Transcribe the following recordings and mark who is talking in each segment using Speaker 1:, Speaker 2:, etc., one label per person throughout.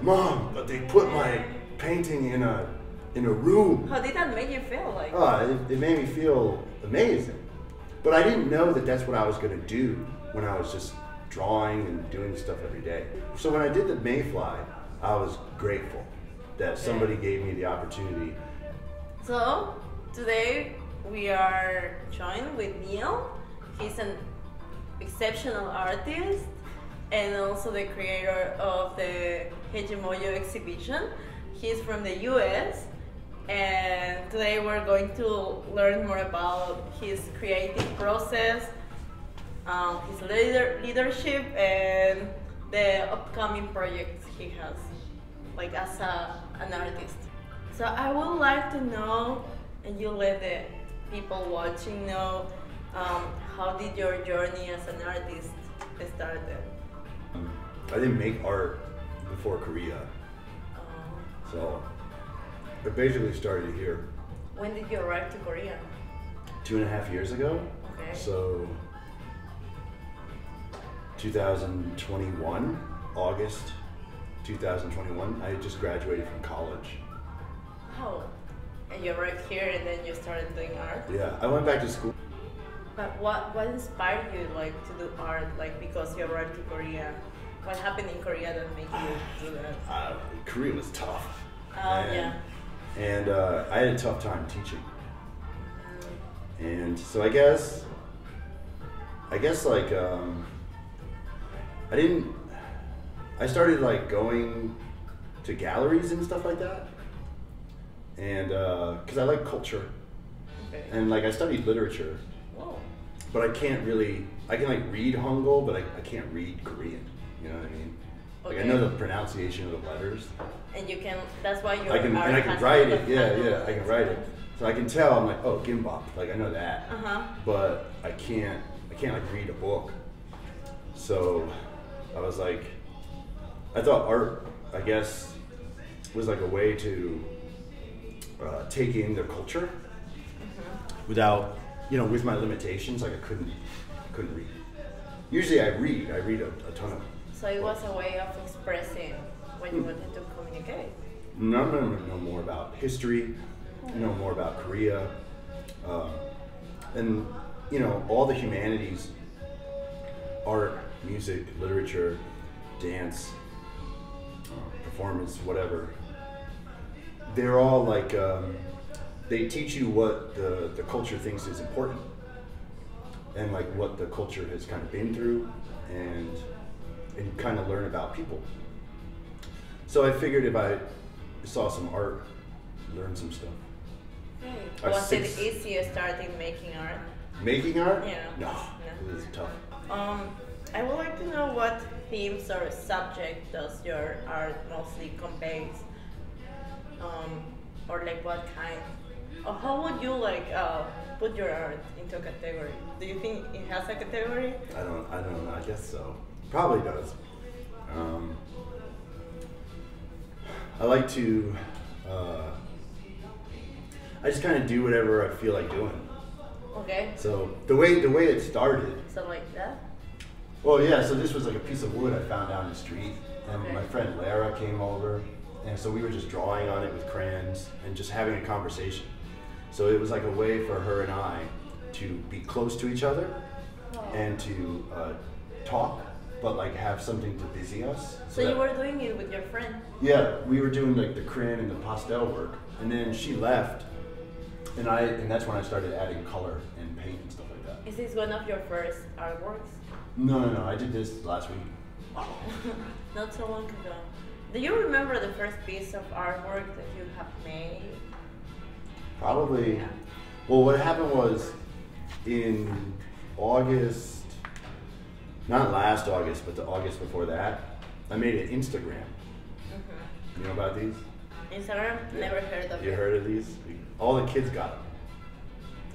Speaker 1: Mom, but they put my painting in a in a room.
Speaker 2: How did that make you feel? Like,
Speaker 1: Oh, it, it made me feel amazing. But I didn't know that that's what I was going to do when I was just drawing and doing stuff every day. So when I did the Mayfly, I was grateful that somebody gave me the opportunity.
Speaker 2: so today we are joined with Neil. He's an exceptional artist and also the creator of the Hegemoyo exhibition. He's from the US and today we're going to learn more about his creative process, um, his leader, leadership, and the upcoming projects he has, like as a, an artist. So I would like to know, and you let the people watching know, um, how did your journey as an artist started?
Speaker 1: I didn't make art before Korea,
Speaker 2: Um,
Speaker 1: so it basically started here
Speaker 2: when did you arrive to Korea?
Speaker 1: two and a half years ago.
Speaker 2: Okay.
Speaker 1: So 2021, August 2021, I had just graduated from college.
Speaker 2: Oh, and you arrived here and then you started doing art.
Speaker 1: Yeah, I went back to school.
Speaker 2: But what what inspired you like to do art? Like because you arrived to Korea, what happened in Korea that made you do that?
Speaker 1: Uh, Korea was tough.
Speaker 2: Oh
Speaker 1: and,
Speaker 2: yeah.
Speaker 1: And uh, I had a tough time teaching. And so I guess, I guess like, um, I didn't, I started like going to galleries and stuff like that. And, uh, cause I like culture
Speaker 2: Okay.
Speaker 1: and like I studied literature,
Speaker 2: Whoa.
Speaker 1: but I can't really, I can like read Hangul, but I, I can't read Korean. You know what I mean? Like I know the pronunciation of the letters.
Speaker 2: And you can. That's why you.
Speaker 1: I can and I can write it. Yeah, yeah, I can write it. So I can tell. I'm like, oh, gimbap. Like I know that,
Speaker 2: Uh huh.
Speaker 1: but I can't. I can't like read a book. So I was like, I thought art, I guess, was like a way to uh, take in their culture without, you know, with my limitations. Like I couldn't, couldn't read. Usually I read. I read a, a ton of.
Speaker 2: So it was a way of expressing what you wanted to communicate.
Speaker 1: No, no, no, know more about history, know more about Korea, uh, and you know all the humanities, art, music, literature, dance, uh, performance, whatever. They're all like um, they teach you what the the culture thinks is important, and like what the culture has kind of been through, and and kind of learn about people. So I figured if I saw some art, learn some stuff.
Speaker 2: Hey.
Speaker 1: I've
Speaker 2: Was it
Speaker 1: six-
Speaker 2: easier starting making art?
Speaker 1: Making art?
Speaker 2: Yeah.
Speaker 1: No,
Speaker 2: No.
Speaker 1: it was tough.
Speaker 2: Um, I would like to know what themes or subject does your art mostly conveys, um, or like what kind, or how would you like uh, put your art into a category? Do you think it has a category?
Speaker 1: I don't. I don't know. I guess so. Probably does. Um, I like to. Uh, I just kind of do whatever I feel like doing.
Speaker 2: Okay,
Speaker 1: So the way the way it started.
Speaker 2: so like that.
Speaker 1: Well, yeah. So this was like a piece of wood I found down the street, and
Speaker 2: Okay.
Speaker 1: my friend Lara came over, and so we were just drawing on it with crayons and just having a conversation. So it was like a way for her and I to be close to each other and to uh, talk, but like have something to busy us.
Speaker 2: So you were doing it with your friend.
Speaker 1: yeah, we were doing like the crayon and the pastel work, and then she left, and I and that's when I started adding color and paint and stuff like that.
Speaker 2: Is this one of your first artworks?
Speaker 1: No, no, no. I did this last week.
Speaker 2: Not so long ago. Do you remember the first piece of artwork that you have made?
Speaker 1: Probably.
Speaker 2: Yeah.
Speaker 1: Well, what happened was in August, not last August, but the August before that, I made an Instagram.
Speaker 2: Mhm.
Speaker 1: You know about these?
Speaker 2: Instagram? Never heard of
Speaker 1: You
Speaker 2: it.
Speaker 1: heard of these? All the kids got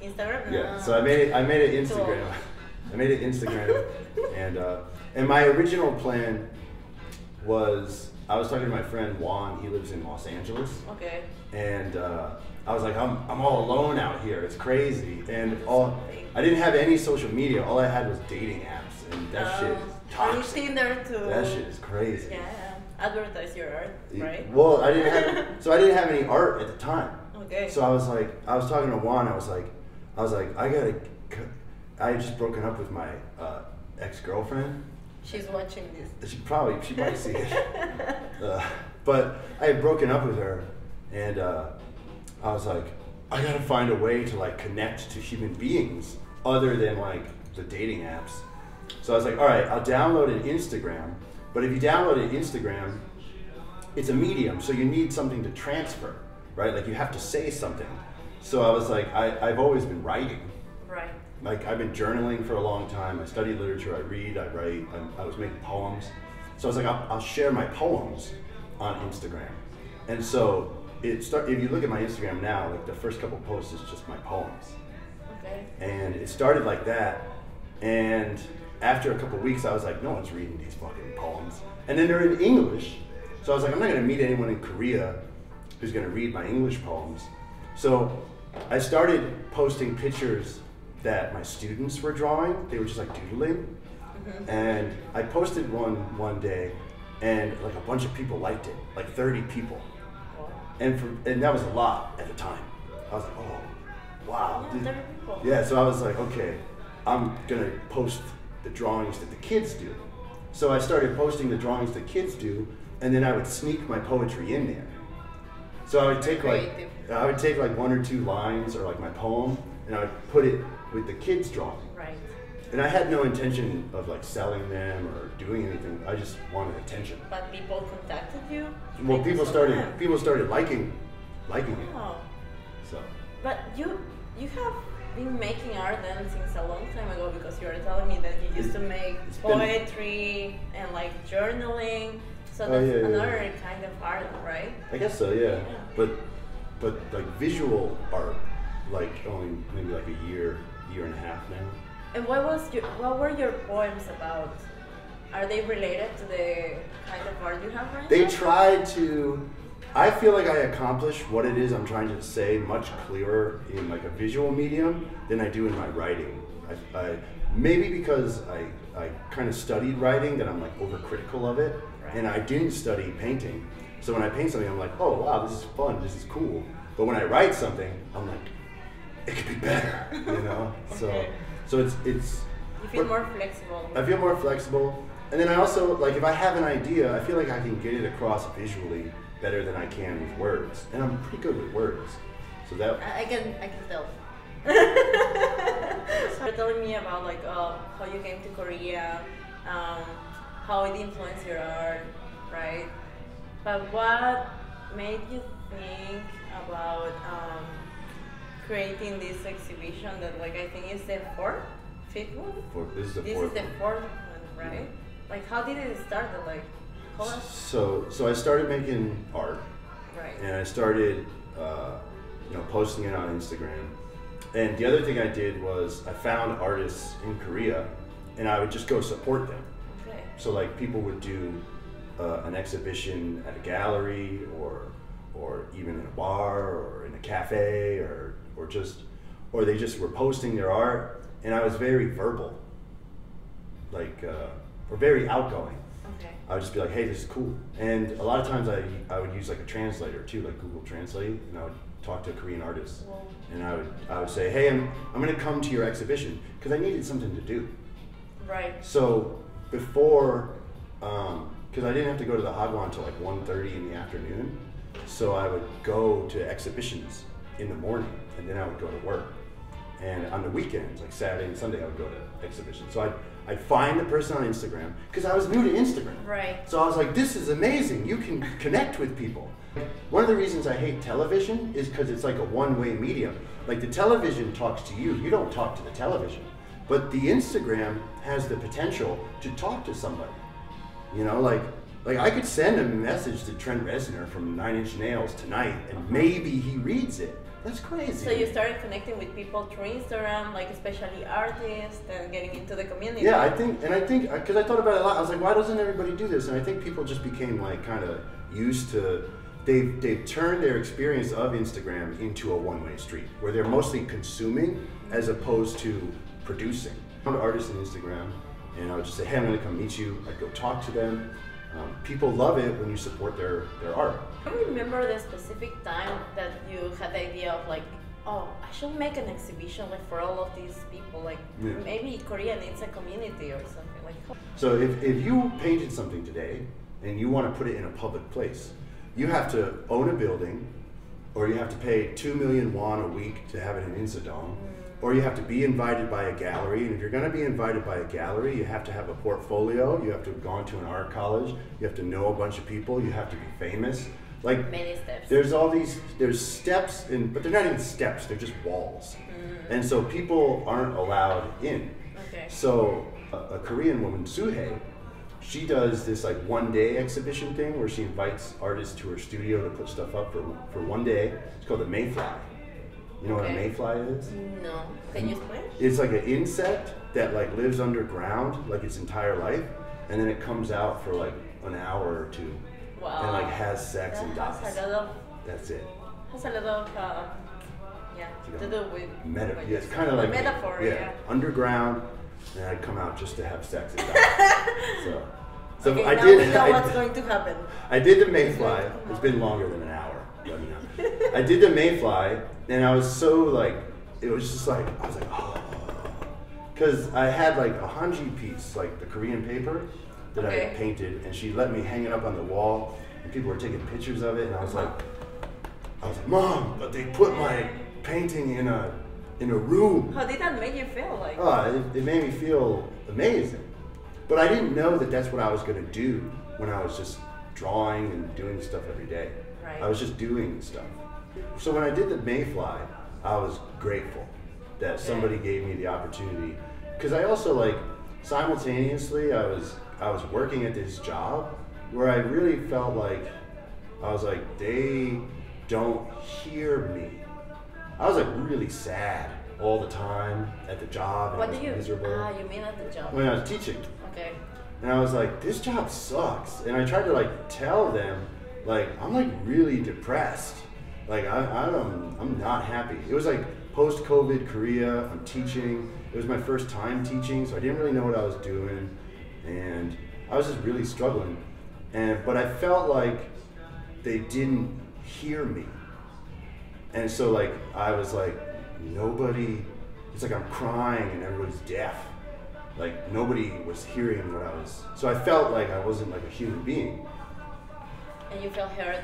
Speaker 1: them.
Speaker 2: Instagram?
Speaker 1: Yeah. So I made it. I made it
Speaker 2: Cool.
Speaker 1: Instagram. I made it Instagram, and uh, and my original plan was I was talking to my friend Juan. He lives in Los Angeles,
Speaker 2: Okay.
Speaker 1: and uh, I was like, I'm, I'm all alone out here. It's crazy. And all I didn't have any social media. All I had was dating apps, and that shit is
Speaker 2: Um, Are you
Speaker 1: toxic.
Speaker 2: Tinder too?
Speaker 1: That shit is crazy.
Speaker 2: Yeah. advertise your art, right?
Speaker 1: Well, I didn't have so I didn't have any art at the time.
Speaker 2: Okay.
Speaker 1: So I was like, I was talking to Juan. I was like, I was like, I gotta. I had just broken up with my uh, ex girlfriend.
Speaker 2: She's watching this.
Speaker 1: She probably she might see it. Uh, but I had broken up with her, and uh, I was like, I gotta find a way to like connect to human beings other than like the dating apps. So I was like, all right, I'll download an Instagram. But if you download an Instagram, it's a medium, so you need something to transfer, right? Like you have to say something. So I was like, I, I've always been writing. Like I've been journaling for a long time. I study literature. I read. I write. I, I was making poems. So I was like, I'll, I'll share my poems on Instagram. And so it start. If you look at my Instagram now, like the first couple posts is just my poems.
Speaker 2: Okay.
Speaker 1: And it started like that. And after a couple weeks, I was like, no one's reading these fucking poems. And then they're in English. So I was like, I'm not gonna meet anyone in Korea who's gonna read my English poems. So I started posting pictures that my students were drawing. They were just like doodling. And I posted one one day, and like a bunch of people liked it, like 30 people. And from and that was a lot at the time. I was like, oh, wow.
Speaker 2: Yeah, people.
Speaker 1: yeah, so I was like, okay, I'm gonna post the drawings that the kids do. So I started posting the drawings the kids do, and then I would sneak my poetry in there. So I would take like I would take like one or two lines or like my poem, and I would put it with the kids' drawing.
Speaker 2: Right.
Speaker 1: And I had no intention of like selling them or doing anything. I just wanted attention.
Speaker 2: But people contacted you.
Speaker 1: Well, people started
Speaker 2: them.
Speaker 1: people started liking liking it.
Speaker 2: Oh.
Speaker 1: So
Speaker 2: But you you have been making art then since a long time ago because you were telling me that you used to make
Speaker 1: It's been-
Speaker 2: poetry and like journaling. So
Speaker 1: Oh,
Speaker 2: that's
Speaker 1: yeah, yeah,
Speaker 2: another
Speaker 1: yeah.
Speaker 2: kind of art, right?
Speaker 1: I guess so, yeah.
Speaker 2: Yeah.
Speaker 1: But but like visual art, like only maybe like a year, year and a half now.
Speaker 2: And what was your what were your poems about? Are they related to the kind of art you have right
Speaker 1: They
Speaker 2: now?
Speaker 1: tried to. I feel like I accomplish what it is I'm trying to say much clearer in like a visual medium than I do in my writing. I, I maybe because I I kind of studied writing that I'm like overcritical of it, and I didn't study painting. So when I paint something, I'm like, oh wow, this is fun, this is cool. But when I write something, I'm like, it could be better, you know. So so it's it's.
Speaker 2: You feel more flexible.
Speaker 1: I feel more flexible. And then I also like if I have an idea, I feel like I can get it across visually better than I can with words. And I'm pretty good with words. So that
Speaker 2: I I can I can tell. so you're telling me about like uh, how you came to Korea, um, how it influenced your art, right? But what made you think about um, creating this exhibition that like I think is the fourth, fifth one?
Speaker 1: for, this is the
Speaker 2: This
Speaker 1: fourth
Speaker 2: is the
Speaker 1: one.
Speaker 2: fourth one, right? Like how did it start? Like,
Speaker 1: So so I started making art
Speaker 2: right?
Speaker 1: and I started uh, you know posting it on Instagram. And the other thing I did was I found artists in Korea and I would just go support them.
Speaker 2: Okay.
Speaker 1: So like people would do uh, an exhibition at a gallery or or even in a bar or in a cafe or or just or they just were posting their art and I was very verbal. Like uh, or very outgoing.
Speaker 2: Okay.
Speaker 1: I would just be like hey this is cool. And a lot of times I, I would use like a translator too like Google Translate and I would talk to a Korean artists
Speaker 2: Well,
Speaker 1: and I would I would say hey I'm, I'm gonna come to your exhibition because I needed something to do.
Speaker 2: Right.
Speaker 1: so before, because I didn't have to go to the Hagwon until like 1.30 in the afternoon, so I would go to exhibitions in the morning, and then I would go to work. And on the weekends, like Saturday and Sunday, I would go to exhibitions. So I'd, I'd find the person on Instagram, because I was new to Instagram.
Speaker 2: Right.
Speaker 1: So I was like, this is amazing. You can connect with people. One of the reasons I hate television is because it's like a one way medium. Like the television talks to you, you don't talk to the television. But the Instagram has the potential to talk to somebody. You know, like like I could send a message to Trent Reznor from Nine Inch Nails tonight and uh-huh. maybe he reads it. That's crazy.
Speaker 2: So you started connecting with people through Instagram, like especially artists, and getting into the community.
Speaker 1: Yeah, I think, and I think, uh, because I thought about it a lot. I was like, why doesn't everybody do this? And I think people just became like kind of used to. They've they've turned their experience of Instagram into a one way street where they're mostly consuming as opposed to producing. I found artists on Instagram, and I would just say, hey, I'm going to come meet you. I'd go talk to them. Um, people love it when you support their, their art.
Speaker 2: Can you remember the specific time that you had the idea of like, oh, I should make an exhibition like for all of these people? Like
Speaker 1: Yeah.
Speaker 2: maybe Korea needs a community or something like.
Speaker 1: So if, if you painted something today and you want to put it in a public place, you have to own a building, or you have to pay two million won a week to have it in Insadong, or you have to be invited by a gallery. And if you're going to be invited by a gallery, you have to have a portfolio. You have to have gone to an art college. You have to know a bunch of people. You have to be famous. Like
Speaker 2: Many steps.
Speaker 1: there's all these there's steps in but they're not even steps they're just walls mm. and so people aren't allowed in
Speaker 2: Okay.
Speaker 1: so a, a korean woman suhei she does this like one day exhibition thing where she invites artists to her studio to put stuff up for, for one day it's called the mayfly you know what a mayfly is
Speaker 2: No. Can you explain?
Speaker 1: it's like an insect that like lives underground like its entire life and then it comes out for like an hour or two
Speaker 2: Wow.
Speaker 1: and like has sex
Speaker 2: that
Speaker 1: and dies
Speaker 2: a lot of
Speaker 1: that's it
Speaker 2: has a lot of uh, yeah to do with
Speaker 1: Meta, yeah, it's kind of like
Speaker 2: metaphor. Yeah.
Speaker 1: underground, and I'd come out just to have sex. And die. so, so
Speaker 2: okay,
Speaker 1: I
Speaker 2: now
Speaker 1: did.
Speaker 2: we know
Speaker 1: I,
Speaker 2: what's going to happen.
Speaker 1: I did the Mayfly. It's been longer than an hour. Let me know. I did the Mayfly, and I was so like, it was just like I was like, oh, because I had like a Hanji piece, like the Korean paper that I
Speaker 2: Okay.
Speaker 1: had painted, and she let me hang it up on the wall, and people were taking pictures of it, and I was like, I was like, Mom, but they put my painting in a in a room.
Speaker 2: How did that make you feel? Like
Speaker 1: Oh, it, it made me feel amazing. But I didn't know that that's what I was going to do when I was just drawing and doing stuff every day.
Speaker 2: Right.
Speaker 1: I was just doing stuff. So when I did the Mayfly, I was grateful that somebody gave me the opportunity because I also like simultaneously I was I was working at this job where I really felt like I was like they don't hear me. I was like really sad all the time at the job. and
Speaker 2: what do you?
Speaker 1: Miserable
Speaker 2: Ah, you mean at the job?
Speaker 1: when I was teaching.
Speaker 2: Okay.
Speaker 1: And I was like, this job sucks. And I tried to like tell them, like, I'm like really depressed. Like I, I'm, I'm not happy. It was like post-COVID Korea. I'm teaching. It was my first time teaching, so I didn't really know what I was doing, and I was just really struggling. And but I felt like they didn't hear me. And so like I was like, nobody. It's like I'm crying and everybody's deaf like nobody was hearing what I was. So I felt like I wasn't like a human being.
Speaker 2: And you felt hurt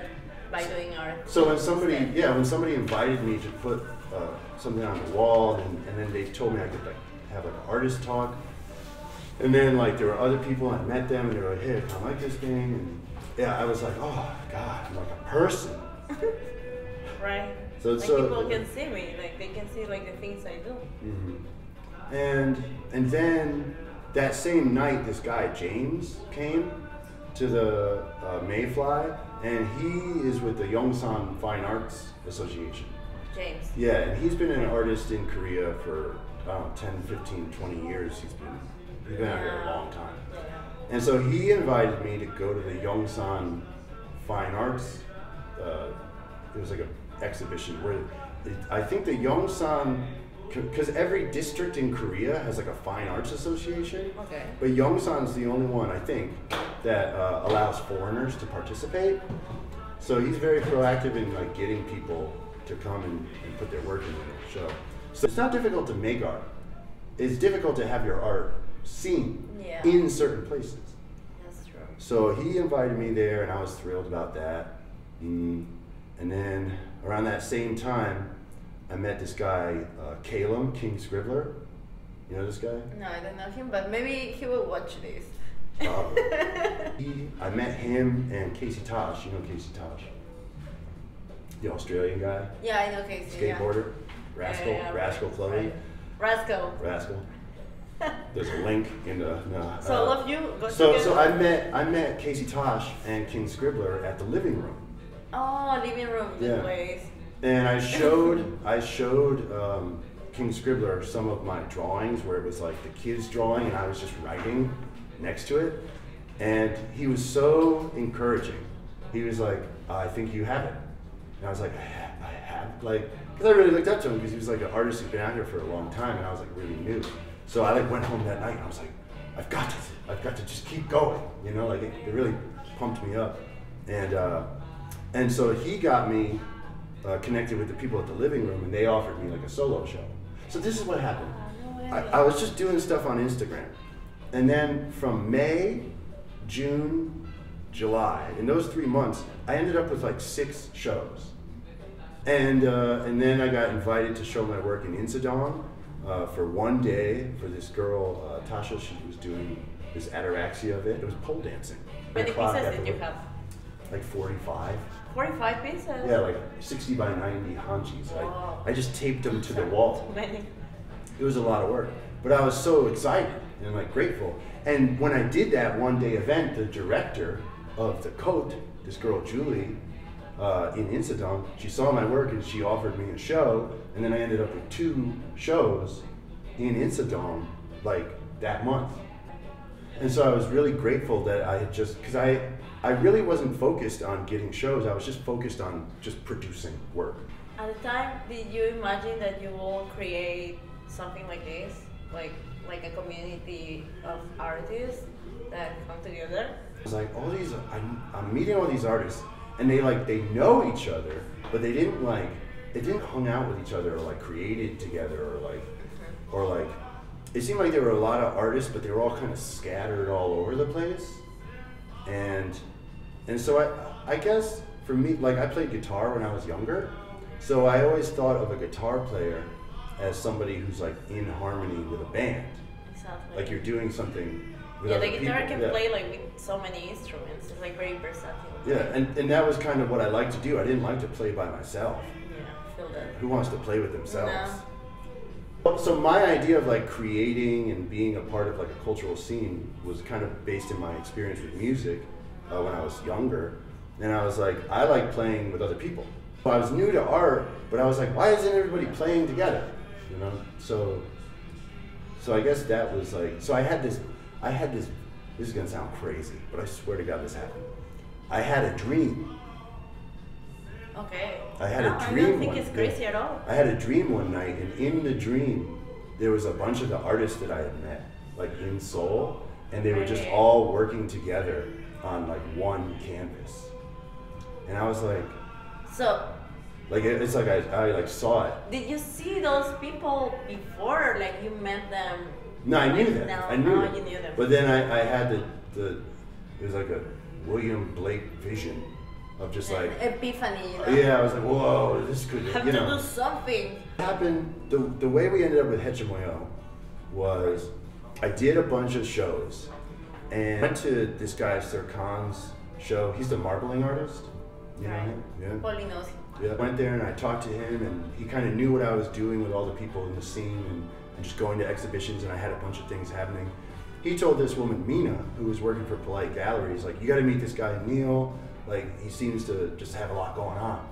Speaker 2: by doing art.
Speaker 1: So when somebody,
Speaker 2: instead.
Speaker 1: yeah, when somebody invited me to put uh, something on the wall, and, and then they told me I could like have like an artist talk, and then like there were other people, I met them, and they were like, hey, I like this thing, and yeah, I was like, oh God, I'm like a person.
Speaker 2: Right.
Speaker 1: So-
Speaker 2: like
Speaker 1: so-
Speaker 2: people can see me, like they can see like the things I do.
Speaker 1: hmm And and then that same night, this guy James came to the uh, Mayfly, and he is with the Yongsan Fine Arts Association.
Speaker 2: James.
Speaker 1: Yeah, and he's been an artist in Korea for know, 10, 15, 20 years. He's been he's been out here a long time. And so he invited me to go to the Yongsan Fine Arts. Uh, it was like an exhibition where it, I think the Yongsan, because every district in Korea has like a fine arts association,
Speaker 2: Okay.
Speaker 1: but Yongsan's the only one I think that uh, allows foreigners to participate. So he's very proactive in like getting people to come and, and put their work into the show. So it's not difficult to make art. It's difficult to have your art seen
Speaker 2: Yeah.
Speaker 1: in certain places.
Speaker 2: That's true.
Speaker 1: So he invited me there, and I was thrilled about that. Mm. And then around that same time, I met this guy, uh, Calum King Scribbler. You know this guy?
Speaker 2: No, I don't know him, but maybe he will watch this.
Speaker 1: Probably. he, I met him and Casey Tosh. You know Casey Tosh? The Australian guy,
Speaker 2: yeah, I know Casey. yeah.
Speaker 1: skateboarder, Rascal,
Speaker 2: Yeah, yeah, yeah,
Speaker 1: Rascal
Speaker 2: right, right. Rascal.
Speaker 1: Rascal. There's a link in the. No,
Speaker 2: So
Speaker 1: uh,
Speaker 2: all of you go
Speaker 1: So,
Speaker 2: together?
Speaker 1: so I met I met Casey Tosh and King Scribbler at the living room.
Speaker 2: Oh, living room,
Speaker 1: Yeah.
Speaker 2: place.
Speaker 1: And I showed I showed um, King Scribbler some of my drawings where it was like the kids drawing and I was just writing next to it, and he was so encouraging. He was like, "I think you have it," and I was like, "I have, I have like," because I really looked up to him because he was like an artist who'd been out here for a long time, and I was like really new. So I like went home that night and I was like, "I've got to, I've got to just keep going," you know, like it, it really pumped me up, and uh, and so he got me uh, connected with the people at the living room, and they offered me like a solo show. So this is what happened. I, I was just doing stuff on Instagram, and then from May, June, July, in those three months, I ended up with like six shows. And, uh, and then I got invited to show my work in Insadong uh, for one day for this girl, uh, Tasha. She was doing this ataraxia of it. It was pole dancing.
Speaker 2: How many
Speaker 1: O'clock
Speaker 2: pieces
Speaker 1: after
Speaker 2: did you have?
Speaker 1: Like 45.
Speaker 2: 45 pieces?
Speaker 1: Yeah, like 60 by 90 hanjis.
Speaker 2: Wow.
Speaker 1: I, I just taped them to the wall. It was a lot of work, but I was so excited and like grateful. And when I did that one day event, the director of the coat, this girl Julie, uh, in Insadong, she saw my work and she offered me a show, and then I ended up with two shows in Insadong like that month. And so I was really grateful that I had just because I I really wasn't focused on getting shows. I was just focused on just producing work.
Speaker 2: At the time, did you imagine that you will create something like this? Like like a community of artists that come together?
Speaker 1: It's like all these I'm, I'm meeting all these artists and they like they know each other but they didn't like they didn't hung out with each other or like created together or like mm-hmm. or like it seemed like there were a lot of artists but they were all kind of scattered all over the place and and so I I guess for me like I played guitar when I was younger so I always thought of a guitar player as somebody who's like in harmony with a band
Speaker 2: Exactly.
Speaker 1: like you're doing something with
Speaker 2: yeah, the guitar
Speaker 1: people.
Speaker 2: can
Speaker 1: Yeah.
Speaker 2: play like with so many instruments. It's like very versatile.
Speaker 1: Yeah, and, and that was kind of what I liked to do. I didn't like to play by myself.
Speaker 2: Yeah, feel that.
Speaker 1: Who wants to play with themselves? Well, So my idea of like creating and being a part of like a cultural scene was kind of based in my experience with music uh, when I was younger, and I was like, I like playing with other people. So I was new to art, but I was like, why isn't everybody playing together? You know, so so I guess that was like, so I had this, I had this. This is gonna sound crazy, but I swear to God, this happened. I had a dream
Speaker 2: Okay.
Speaker 1: I had
Speaker 2: no,
Speaker 1: a
Speaker 2: I
Speaker 1: dream.
Speaker 2: don't think it's crazy at all.
Speaker 1: I had a dream one night, and in the dream, there was a bunch of the artists that I had met, like in Seoul, and they were just all working together on like one canvas. And I was like,
Speaker 2: So,
Speaker 1: like it- it's like I, I like saw it.
Speaker 2: did you see those people before? Like you met them?
Speaker 1: No, I knew them.
Speaker 2: now?
Speaker 1: I knew
Speaker 2: oh,
Speaker 1: them.
Speaker 2: you knew them.
Speaker 1: But then I, I had the, the, it was like a William Blake vision of just like,
Speaker 2: epiphany. You know?
Speaker 1: yeah, I was like, whoa, this could,
Speaker 2: Have
Speaker 1: you
Speaker 2: to
Speaker 1: know.
Speaker 2: do something.
Speaker 1: happened the, the way we ended up with Hechemoyo was I did a bunch of shows and went to this guy Sir Khan's show. He's the marbling artist. You know him? Yeah.
Speaker 2: Polly knows.
Speaker 1: Yeah. Went there and I talked to him and he kind of knew what I was doing with all the people in the scene and, and just going to exhibitions and I had a bunch of things happening. He told this woman, Mina, who was working for Polite Galleries, like, you gotta meet this guy, Neil. Like, he seems to just have a lot going on.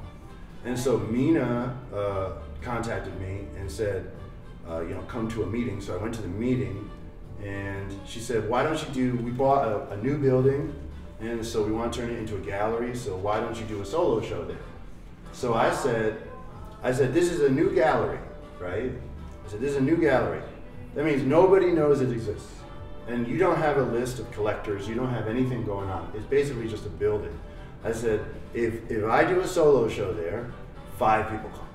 Speaker 1: And so Mina uh, contacted me and said, uh, you know, come to a meeting. So I went to the meeting and she said, why don't you do, we bought a, a new building and so we want to turn it into a gallery. So why don't you do a solo show there? So I said, I said, this is a new gallery, right? I said, this is a new gallery. That means nobody knows it exists. And you don't have a list of collectors, you don't have anything going on. It's basically just a building. I said, if, if I do a solo show there, five people come.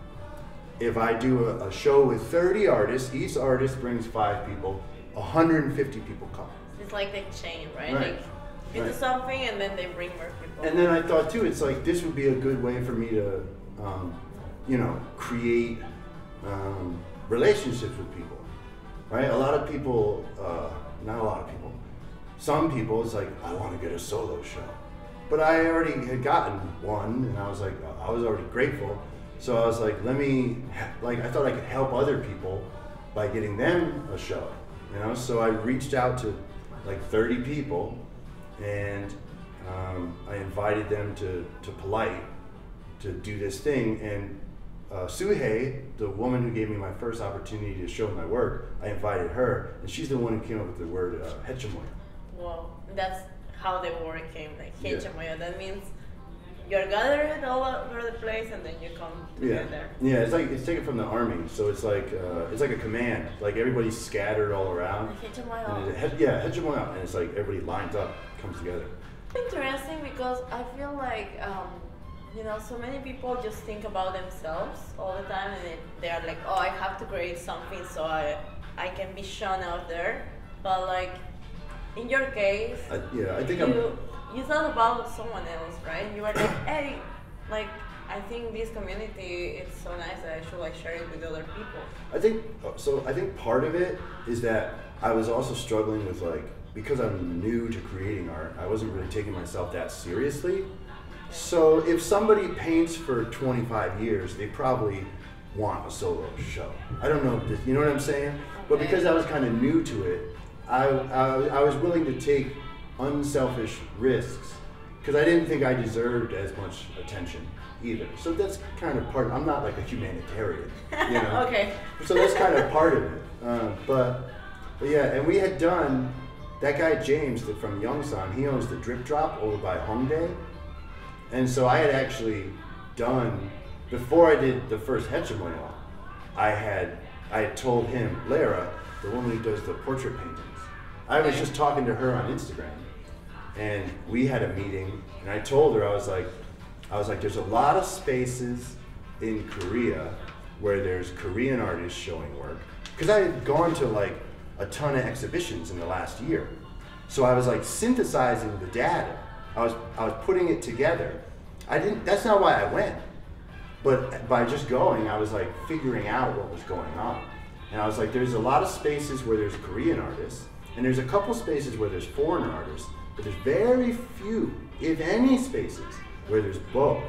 Speaker 1: If I do a, a show with 30 artists, each artist brings five people, 150 people come.
Speaker 2: It's like the chain, right?
Speaker 1: Right.
Speaker 2: Like you do
Speaker 1: Right.
Speaker 2: something and then they bring more people.
Speaker 1: And then I thought too, it's like this would be a good way for me to, um, you know, create um, relationships with people, right? A lot of people, uh, not a lot of people, some people, it's like I want to get a solo show, but I already had gotten one, and I was like, I was already grateful. So I was like, let me, like, I thought I could help other people by getting them a show, you know. So I reached out to like 30 people, and um, I invited them to, to Polite to do this thing. And uh, Suhei, the woman who gave me my first opportunity to show my work, I invited her, and she's the one who came up with the word uh, hechemoya.
Speaker 2: Wow, that's how the word came, like
Speaker 1: Yeah.
Speaker 2: That means you're gathered all over the place and then you come
Speaker 1: Yeah,
Speaker 2: together.
Speaker 1: yeah. yeah It's like it's taken from the army, so it's like uh, it's like a command. Like everybody's scattered all around.
Speaker 2: Hegemonia.
Speaker 1: And it, he- yeah, hegemoya, and it's like everybody lines up, comes together.
Speaker 2: Interesting because I feel like um, you know so many people just think about themselves all the time, and they, they are like, oh, I have to create something so I I can be shown out there. But like in your case,
Speaker 1: I, yeah, I think I'm.
Speaker 2: You thought about someone else, right? You were like, hey, like I think this community is so nice that I should like share it with other people.
Speaker 1: I think uh, so. I think part of it is that I was also struggling with like because I'm new to creating art. I wasn't really taking myself that seriously. So if somebody paints for 25 years, they probably want a solo show. I don't know. this- You know what I'm saying? But because I was kind of new to it, I, I, I was willing to take unselfish risks because I didn't think I deserved as much attention either. So that's kind of part. I'm not like a humanitarian, you know.
Speaker 2: okay.
Speaker 1: So that's kind of part of it. Uh, but, but yeah, and we had done that guy James that from Yongsan. He owns the Drip Drop over by Hongdae, and so I had actually done before I did the first Hegemonial. I had I had told him Lara, the woman who does the portrait paintings. I was just talking to her on Instagram, and we had a meeting, and I told her I was like, I was like, there's a lot of spaces in Korea where there's Korean artists showing work, because I had gone to like a ton of exhibitions in the last year, so I was like synthesizing the data. I was I was putting it together. I didn't. That's not why I went. But by just going, I was like figuring out what was going on. And I was like, there's a lot of spaces where there's Korean artists, and there's a couple spaces where there's foreign artists, but there's very few, if any, spaces where there's both.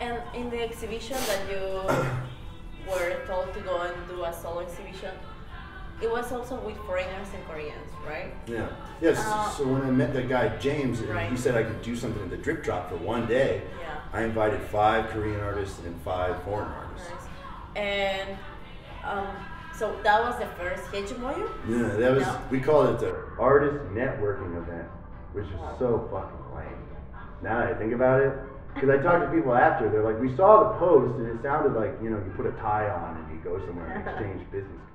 Speaker 2: And in the exhibition that you were told to go and do a solo exhibition, it was also with foreigners and Koreans, right?
Speaker 1: Yeah. Yes.
Speaker 2: Uh,
Speaker 1: so when I met that guy James, and
Speaker 2: Right.
Speaker 1: he said I could do something at the Drip Drop for one day.
Speaker 2: Yeah.
Speaker 1: I invited five Korean artists and five foreign artists.
Speaker 2: Nice. And um, so that was the first Hegemoyo?
Speaker 1: Yeah, that was
Speaker 2: No?
Speaker 1: we called it the artist networking event, which is
Speaker 2: Wow.
Speaker 1: so fucking lame. Now that I think about it, because I talked to people after, they're like, we saw the post and it sounded like you know you put a tie on and you go somewhere and exchange business cards.